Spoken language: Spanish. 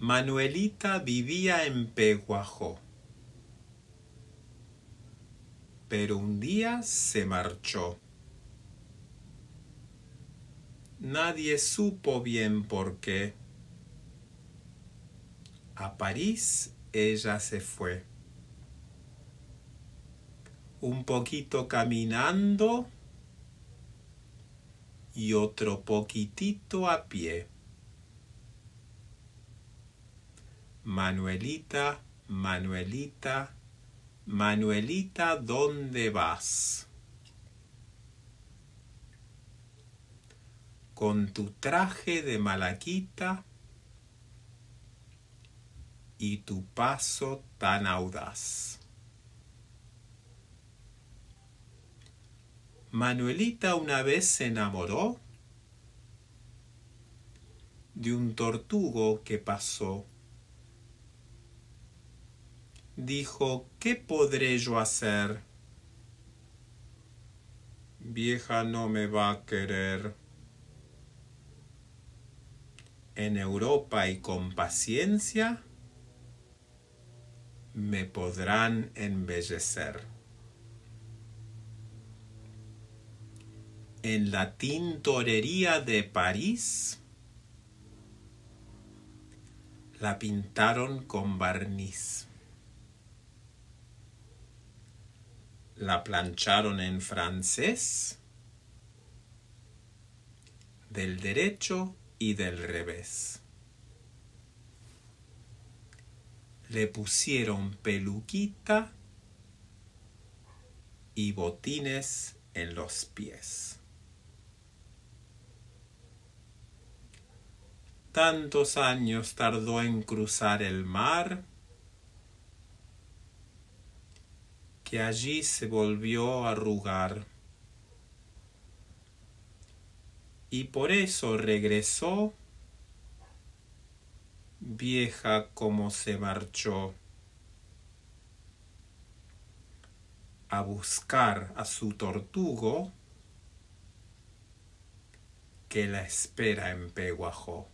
Manuelita vivía en Peguajó, pero un día se marchó. Nadie supo bien por qué. A París ella se fue. Un poquito caminando y otro poquitito a pie. Manuelita, Manuelita, Manuelita, ¿dónde vas? Con tu traje de malaquita y tu paso tan audaz. Manuelita una vez se enamoró de un tortugo que pasó dijo, ¿qué podré yo hacer? Vieja no me va a querer. En Europa y con paciencia me podrán embellecer. En la tintorería de París la pintaron con barniz. La plancharon en francés del derecho y del revés. Le pusieron peluquita y botines en los pies. Tantos años tardó en cruzar el mar que allí se volvió a arrugar. Y por eso regresó vieja como se marchó a buscar a su tortugo que la espera en Peguajó.